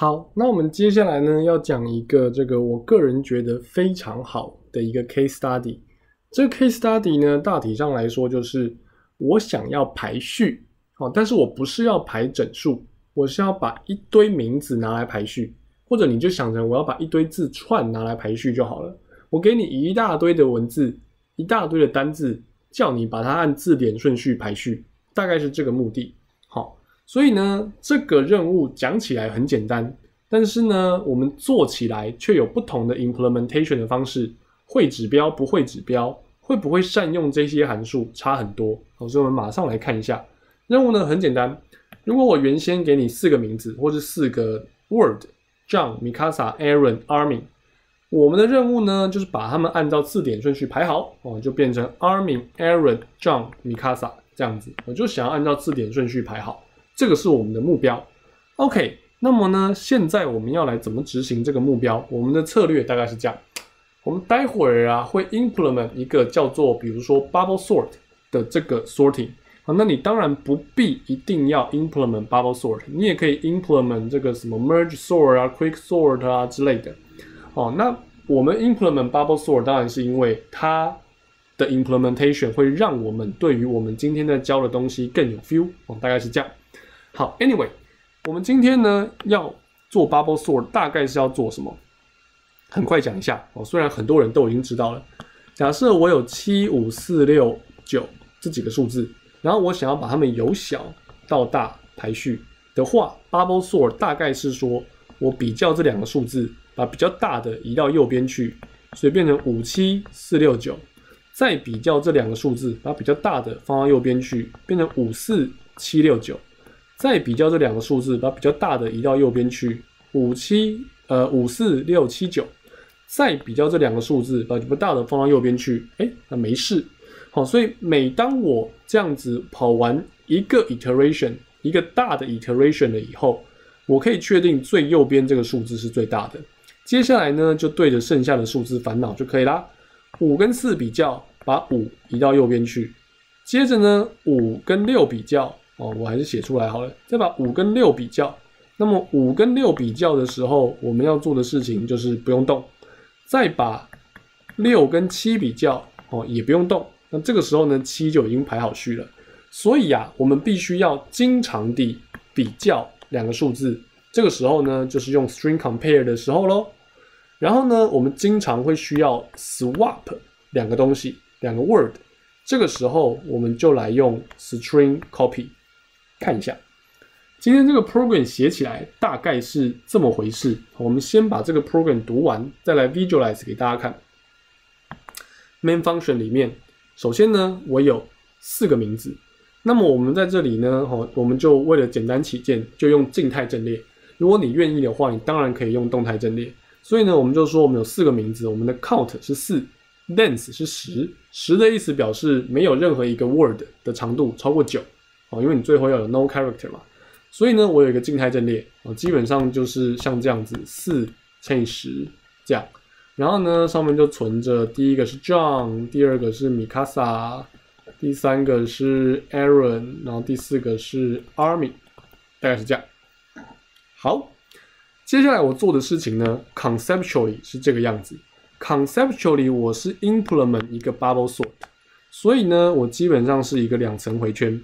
好，那我们接下来呢要讲一个这个我个人觉得非常好的一个 case study。这个 case study 呢，大体上来说就是我想要排序，好，但是我不是要排整数，我是要把一堆名字拿来排序，或者你就想成我要把一堆字串拿来排序就好了。我给你一大堆的文字，一大堆的单字，叫你把它按字典顺序排序，大概是这个目的。所以呢，这个任务讲起来很简单，但是呢，我们做起来却有不同的 implementation 的方式。会指标不会指标，会不会善用这些函数差很多。好，所以我们马上来看一下任务呢，很简单。如果我原先给你四个名字或是四个 word，John、Mikasa、Aaron、Armin，我们的任务呢，就是把它们按照字典顺序排好哦，就变成 Armin、Aaron、John、Mikasa 这样子。我就想要按照字典顺序排好。这个是我们的目标，OK。那么呢，现在我们要来怎么执行这个目标？我们的策略大概是这样：我们待会儿啊会 implement 一个叫做比如说 bubble sort 的这个 sorting 啊。那你当然不必一定要 implement bubble sort，你也可以 implement 这个什么 merge sort 啊、quick sort 啊之类的。哦，那我们 implement bubble sort 当然是因为它的 implementation 会让我们对于我们今天在教的东西更有 feel。哦，大概是这样。好，Anyway，我们今天呢要做 Bubble Sort，大概是要做什么？很快讲一下哦。虽然很多人都已经知道了。假设我有七五四六九这几个数字，然后我想要把它们由小到大排序的话，Bubble Sort 大概是说我比较这两个数字，把比较大的移到右边去，所以变成五七四六九，再比较这两个数字，把比较大的放到右边去，变成五四七六九。再比较这两个数字，把比较大的移到右边去，五七呃五四六七九。再比较这两个数字，把比较大的放到右边去，哎，那没事。好，所以每当我这样子跑完一个 iteration，一个大的 iteration 了以后，我可以确定最右边这个数字是最大的。接下来呢，就对着剩下的数字烦恼就可以啦。五跟四比较，把五移到右边去。接着呢，五跟六比较。哦，我还是写出来好了。再把五跟六比较，那么五跟六比较的时候，我们要做的事情就是不用动。再把六跟七比较，哦，也不用动。那这个时候呢，七就已经排好序了。所以啊，我们必须要经常地比较两个数字。这个时候呢，就是用 string compare 的时候喽。然后呢，我们经常会需要 swap 两个东西，两个 word。这个时候我们就来用 string copy。看一下，今天这个 program 写起来大概是这么回事。我们先把这个 program 读完，再来 visualize 给大家看。main function 里面，首先呢，我有四个名字。那么我们在这里呢，哈，我们就为了简单起见，就用静态阵列。如果你愿意的话，你当然可以用动态阵列。所以呢，我们就说我们有四个名字，我们的 count 是四，length 是十，十的意思表示没有任何一个 word 的长度超过九。哦，因为你最后要有 no character 嘛，所以呢，我有一个静态阵列啊，基本上就是像这样子，四乘以十这样，然后呢，上面就存着第一个是 John，第二个是 Mikasa，第三个是 Aaron，然后第四个是 Army，大概是这样。好，接下来我做的事情呢，conceptually 是这个样子，conceptually 我是 implement 一个 bubble sort，所以呢，我基本上是一个两层回圈。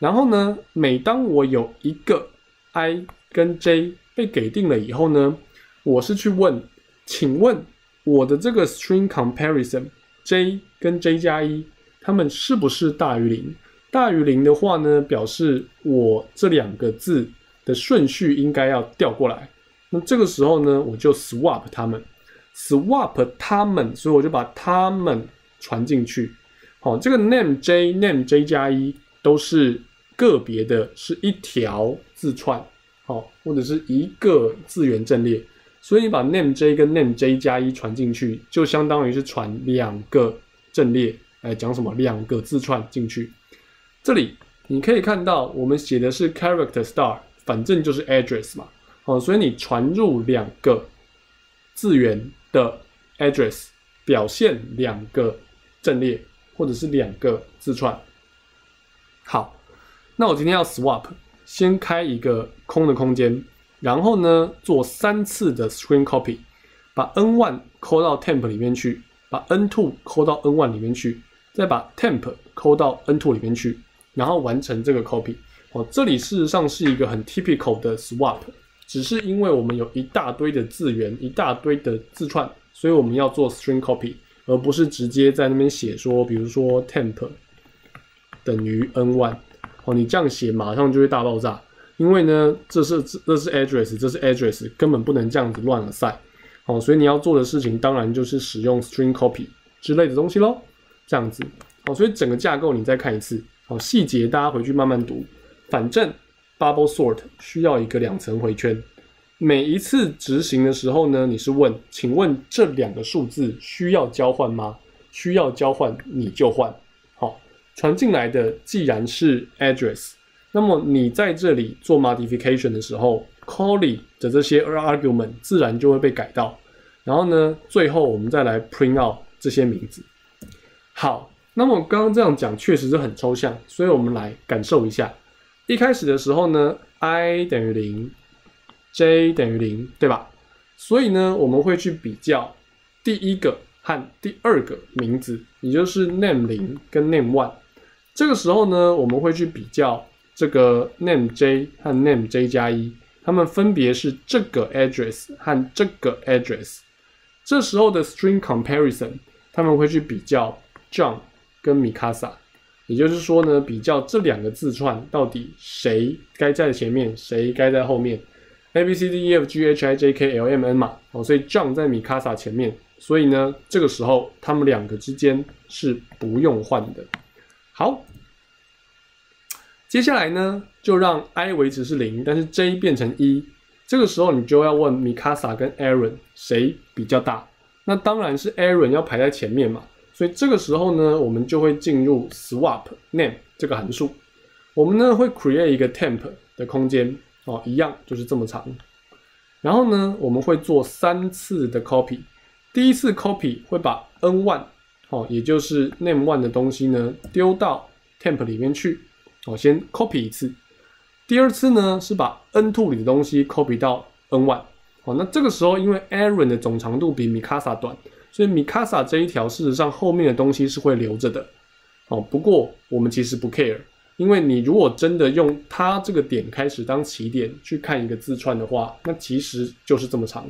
然后呢，每当我有一个 i 跟 j 被给定了以后呢，我是去问，请问我的这个 string comparison j 跟 j 加一，它们是不是大于零？大于零的话呢，表示我这两个字的顺序应该要调过来。那这个时候呢，我就 swap 它们，swap 它们，所以我就把它们传进去。好，这个 name j name j 加一都是。个别的是一条字串，好，或者是一个字元阵列，所以你把 name j 跟 name j 加一传进去，就相当于是传两个阵列，来讲什么？两个字串进去。这里你可以看到，我们写的是 character star，反正就是 address 嘛，好，所以你传入两个字元的 address，表现两个阵列或者是两个字串，好。那我今天要 swap，先开一个空的空间，然后呢做三次的 string copy，把 n one 抠到 temp 里面去，把 n two 抠到 n one 里面去，再把 temp 抠到 n two 里面去，然后完成这个 copy。哦，这里事实上是一个很 typical 的 swap，只是因为我们有一大堆的字元，一大堆的字串，所以我们要做 string copy，而不是直接在那边写说，比如说 temp 等于 n one。哦，你这样写马上就会大爆炸，因为呢，这是这是 address，这是 address，根本不能这样子乱了塞。哦，所以你要做的事情当然就是使用 string copy 之类的东西喽，这样子。哦，所以整个架构你再看一次，哦，细节大家回去慢慢读。反正 bubble sort 需要一个两层回圈，每一次执行的时候呢，你是问，请问这两个数字需要交换吗？需要交换你就换。传进来的既然是 address，那么你在这里做 modification 的时候 c a l l i 的这些 argument 自然就会被改到。然后呢，最后我们再来 print out 这些名字。好，那么刚刚这样讲确实是很抽象，所以我们来感受一下。一开始的时候呢，i 等于零，j 等于零，对吧？所以呢，我们会去比较第一个和第二个名字，也就是 name 零跟 name one。这个时候呢，我们会去比较这个 name j 和 name j 加一，它们分别是这个 address 和这个 address。这时候的 string comparison，他们会去比较 John 跟 Mikasa，也就是说呢，比较这两个字串到底谁该在前面，谁该在后面。A B C D E F G H I J K L M N 嘛，哦，所以 John 在 Mikasa 前面，所以呢，这个时候他们两个之间是不用换的。好。接下来呢，就让 i 维持是零，但是 j 变成一。这个时候你就要问 Mikasa 跟 Aaron 谁比较大？那当然是 Aaron 要排在前面嘛。所以这个时候呢，我们就会进入 swap name 这个函数。我们呢会 create 一个 temp 的空间哦，一样就是这么长。然后呢，我们会做三次的 copy。第一次 copy 会把 n one 哦，也就是 name one 的东西呢丢到 temp 里面去。我先 copy 一次，第二次呢是把 n two 里的东西 copy 到 n one。哦，那这个时候因为 Aaron 的总长度比 Mikasa 短，所以 Mikasa 这一条事实上后面的东西是会留着的。哦，不过我们其实不 care，因为你如果真的用它这个点开始当起点去看一个字串的话，那其实就是这么长，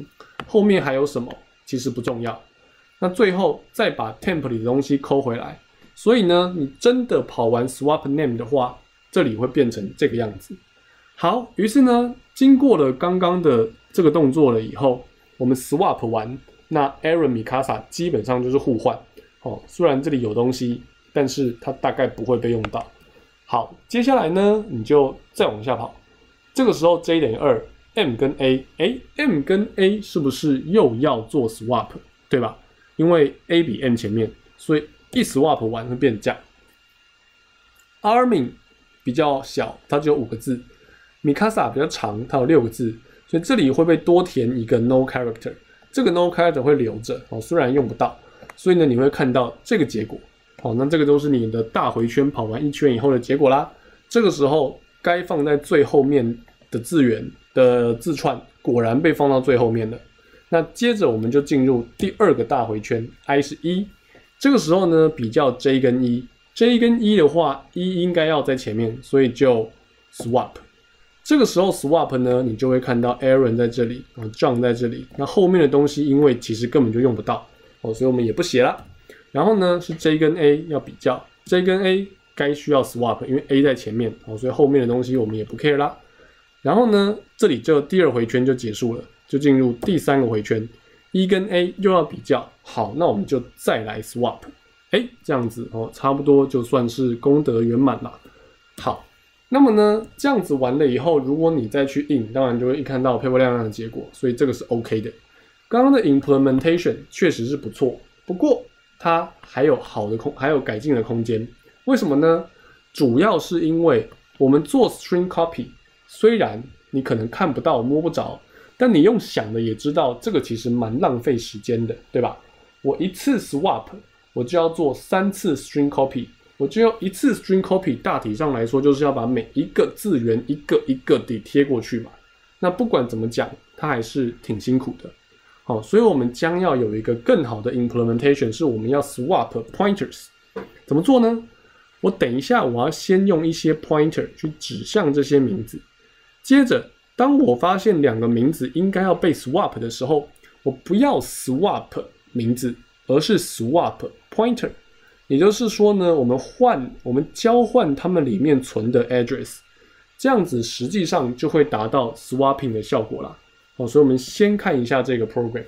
后面还有什么其实不重要。那最后再把 temp 里的东西抠回来。所以呢，你真的跑完 swap name 的话，这里会变成这个样子。好，于是呢，经过了刚刚的这个动作了以后，我们 swap 完，那 Aaron Mikasa 基本上就是互换。哦，虽然这里有东西，但是它大概不会被用到。好，接下来呢，你就再往下跑。这个时候 j 等于二，m 跟 a，哎，m 跟 a 是不是又要做 swap，对吧？因为 a 比 m 前面，所以。一 swap 完会变这样。Armin 比较小，它只有五个字；Mikasa 比较长，它有六个字，所以这里会被多填一个 no character。这个 no character 会留着哦，虽然用不到，所以呢你会看到这个结果。好，那这个都是你的大回圈跑完一圈以后的结果啦。这个时候该放在最后面的字元的字串，果然被放到最后面了。那接着我们就进入第二个大回圈，i 是一。这个时候呢，比较 j 跟一，j 跟一的话，一应该要在前面，所以就 swap。这个时候 swap 呢，你就会看到 Aaron 在这里，啊，John 在这里。那后面的东西，因为其实根本就用不到，哦，所以我们也不写了。然后呢，是 j 跟 a 要比较，j 跟 a 该需要 swap，因为 a 在前面，哦，所以后面的东西我们也不 care 啦。然后呢，这里就第二回圈就结束了，就进入第三个回圈。一跟 A 又要比较好，那我们就再来 swap，哎，这样子哦，差不多就算是功德圆满了。好，那么呢，这样子完了以后，如果你再去印，当然就会一看到漂漂亮亮的结果，所以这个是 OK 的。刚刚的 implementation 确实是不错，不过它还有好的空，还有改进的空间。为什么呢？主要是因为我们做 string copy，虽然你可能看不到、摸不着。但你用想的也知道，这个其实蛮浪费时间的，对吧？我一次 swap，我就要做三次 string copy，我就要一次 string copy，大体上来说就是要把每一个字元一个一个地贴过去嘛。那不管怎么讲，它还是挺辛苦的。好，所以我们将要有一个更好的 implementation，是我们要 swap pointers。怎么做呢？我等一下我要先用一些 pointer 去指向这些名字，接着当我发现两个名字应该要被 swap 的时候，我不要 swap 名字，而是 swap pointer。也就是说呢，我们换我们交换它们里面存的 address，这样子实际上就会达到 swapping 的效果啦。哦，所以我们先看一下这个 program。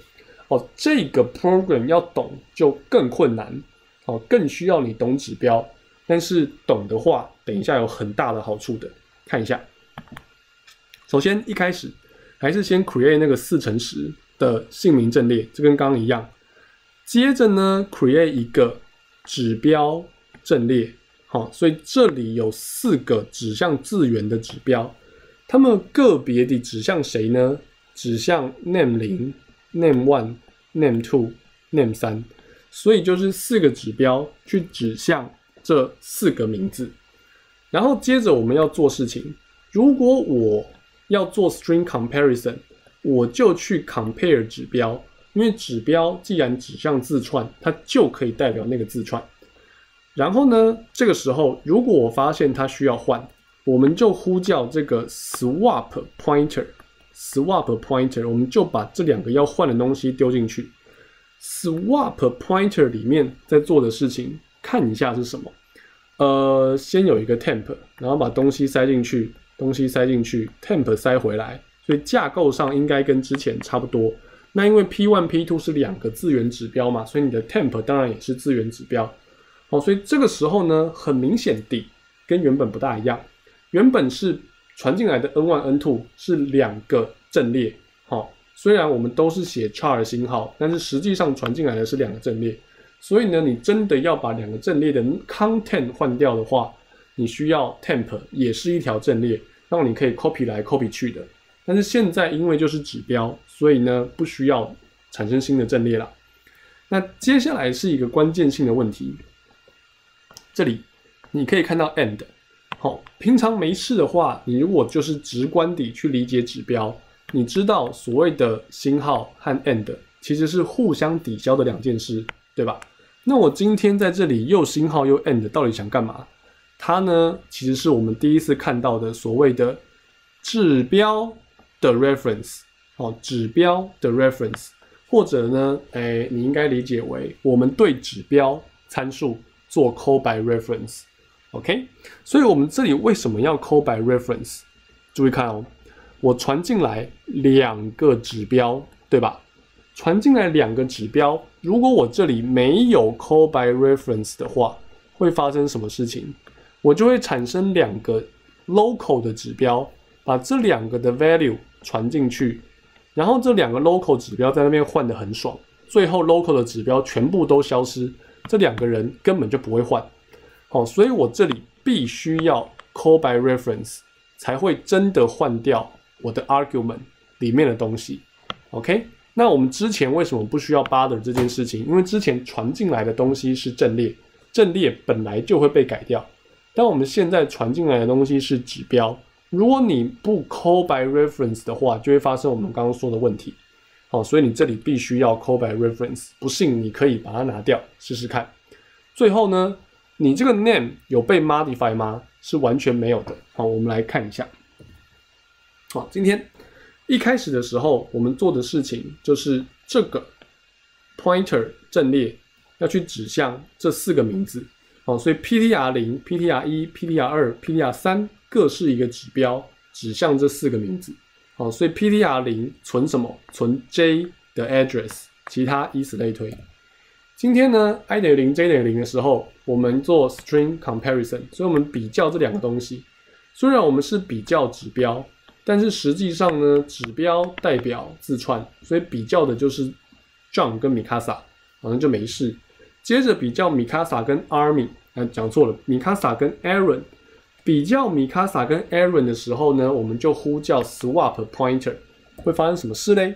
哦，这个 program 要懂就更困难，哦，更需要你懂指标。但是懂的话，等一下有很大的好处的。看一下，首先一开始还是先 create 那个四乘十的姓名阵列，这跟刚刚一样。接着呢，create 一个。指标阵列，好，所以这里有四个指向字元的指标，它们个别地指向谁呢？指向 name 零、name one、name two、name 三，所以就是四个指标去指向这四个名字。然后接着我们要做事情，如果我要做 string comparison，我就去 compare 指标。因为指标既然指向字串，它就可以代表那个字串。然后呢，这个时候如果我发现它需要换，我们就呼叫这个 swap pointer，swap pointer，我们就把这两个要换的东西丢进去。swap pointer 里面在做的事情，看一下是什么。呃，先有一个 temp，然后把东西塞进去，东西塞进去，temp 塞回来，所以架构上应该跟之前差不多。那因为 P one P two 是两个资源指标嘛，所以你的 temp 当然也是资源指标。好，所以这个时候呢，很明显地跟原本不大一样。原本是传进来的 n one n two 是两个阵列。好，虽然我们都是写 char 星号，但是实际上传进来的是两个阵列。所以呢，你真的要把两个阵列的 content 换掉的话，你需要 temp 也是一条阵列，让你可以 copy 来 copy 去的。但是现在因为就是指标，所以呢不需要产生新的阵列了。那接下来是一个关键性的问题，这里你可以看到 and，好，平常没事的话，你如果就是直观地去理解指标，你知道所谓的星号和 and 其实是互相抵消的两件事，对吧？那我今天在这里又星号又 and，到底想干嘛？它呢其实是我们第一次看到的所谓的指标。的 reference 哦，指标的 reference，或者呢，哎，你应该理解为我们对指标参数做 call by reference，OK？所以我们这里为什么要 call by reference？注意看哦，我传进来两个指标，对吧？传进来两个指标，如果我这里没有 call by reference 的话，会发生什么事情？我就会产生两个 local 的指标，把这两个的 value。传进去，然后这两个 local 指标在那边换的很爽，最后 local 的指标全部都消失，这两个人根本就不会换。好，所以我这里必须要 call by reference 才会真的换掉我的 argument 里面的东西。OK，那我们之前为什么不需要 bother 这件事情？因为之前传进来的东西是阵列，阵列本来就会被改掉，但我们现在传进来的东西是指标。如果你不 call by reference 的话，就会发生我们刚刚说的问题。好，所以你这里必须要 call by reference。不信你可以把它拿掉试试看。最后呢，你这个 name 有被 modify 吗？是完全没有的。好，我们来看一下。好，今天一开始的时候，我们做的事情就是这个 pointer 阵列要去指向这四个名字。哦，所以 ptr 零、ptr 一、ptr 二、ptr 三。各是一个指标，指向这四个名字。哦，所以 ptr 零存什么？存 j 的 address，其他以此类推。今天呢，i 等于零，j 等于零的时候，我们做 string comparison，所以我们比较这两个东西。虽然我们是比较指标，但是实际上呢，指标代表字串，所以比较的就是 John 跟 Mikasa，好像就没事。接着比较 Mikasa 跟 Army，啊，讲错了，Mikasa 跟 Aaron。比较米卡萨跟 Aaron 的时候呢，我们就呼叫 swap pointer，会发生什么事呢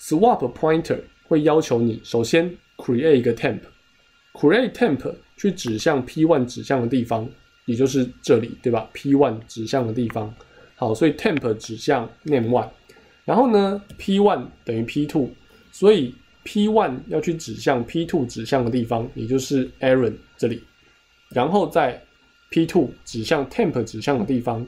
？swap pointer 会要求你首先 create 一个 temp，create temp 去指向 p one 指向的地方，也就是这里，对吧？p one 指向的地方，好，所以 temp 指向 name one，然后呢 p one 等于 p two，所以 p one 要去指向 p two 指向的地方，也就是 Aaron 这里，然后在 p two 指向 temp 指向的地方，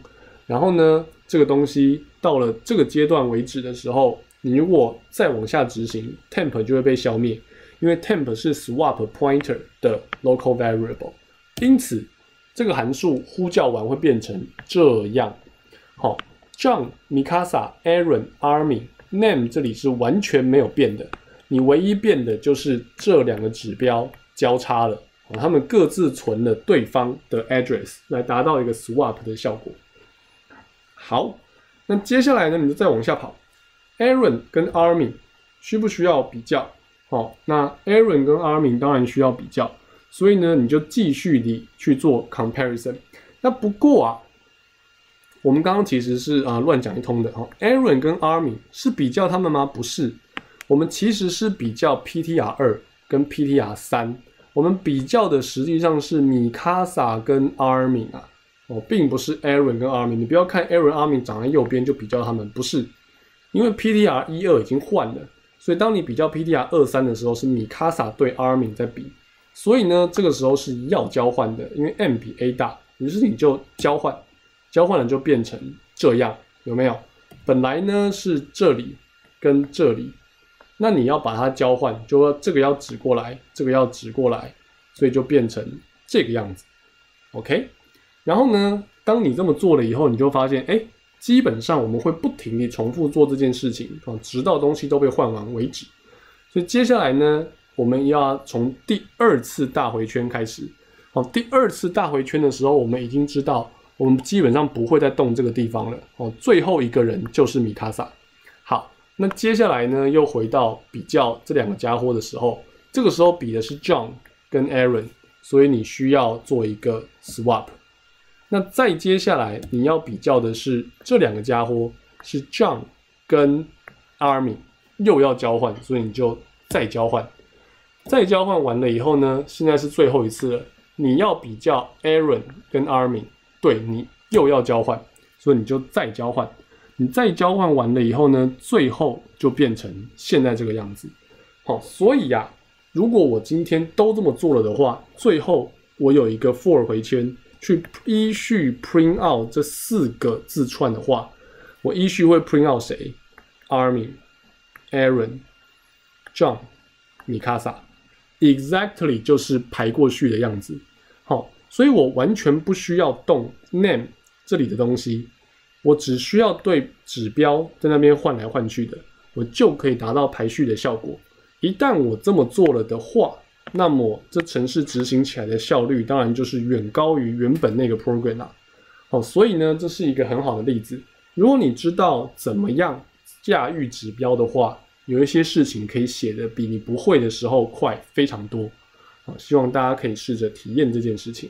然后呢这个东西到了这个阶段为止的时候，你如果再往下执行，temp 就会被消灭，因为 temp 是 swap pointer 的 local variable，因此这个函数呼叫完会变成这样。好，John、Mikasa、Aaron、Army、Name 这里是完全没有变的，你唯一变的就是这两个指标交叉了，他们各自存了对方的 address 来达到一个 swap 的效果。好，那接下来呢，你就再往下跑，Aaron 跟 Army 需不需要比较？好，那 Aaron 跟 Army 当然需要比较，所以呢，你就继续地去做 comparison。那不过啊。我们刚刚其实是啊乱讲一通的哈，Aaron 跟 Army 是比较他们吗？不是，我们其实是比较 PTR 二跟 PTR 三，我们比较的实际上是米卡萨跟 Army 啊，哦，并不是 Aaron 跟 Army。你不要看 Aaron、Army 长在右边就比较他们，不是，因为 PTR 一二已经换了，所以当你比较 PTR 二三的时候，是米卡萨对 Army 在比，所以呢，这个时候是要交换的，因为 M 比 A 大，于是你就交换。交换了就变成这样，有没有？本来呢是这里跟这里，那你要把它交换，就说这个要指过来，这个要指过来，所以就变成这个样子。OK，然后呢，当你这么做了以后，你就发现，哎，基本上我们会不停地重复做这件事情啊，直到东西都被换完为止。所以接下来呢，我们要从第二次大回圈开始。好，第二次大回圈的时候，我们已经知道。我们基本上不会再动这个地方了哦。最后一个人就是米卡萨。好，那接下来呢，又回到比较这两个家伙的时候，这个时候比的是 John 跟 Aaron，所以你需要做一个 swap。那再接下来你要比较的是这两个家伙是 John 跟 Army，又要交换，所以你就再交换。再交换完了以后呢，现在是最后一次了，你要比较 Aaron 跟 Army。对你又要交换，所以你就再交换，你再交换完了以后呢，最后就变成现在这个样子。好，所以呀，如果我今天都这么做了的话，最后我有一个 for 回圈去依序 print out 这四个字串的话，我依序会 print out 谁？Army、Aaron、John、Mikasa，exactly 就是排过去的样子。好。所以我完全不需要动 name 这里的东西，我只需要对指标在那边换来换去的，我就可以达到排序的效果。一旦我这么做了的话，那么这程式执行起来的效率当然就是远高于原本那个 program 啦。好，所以呢，这是一个很好的例子。如果你知道怎么样驾驭指标的话，有一些事情可以写的比你不会的时候快非常多。好，希望大家可以试着体验这件事情。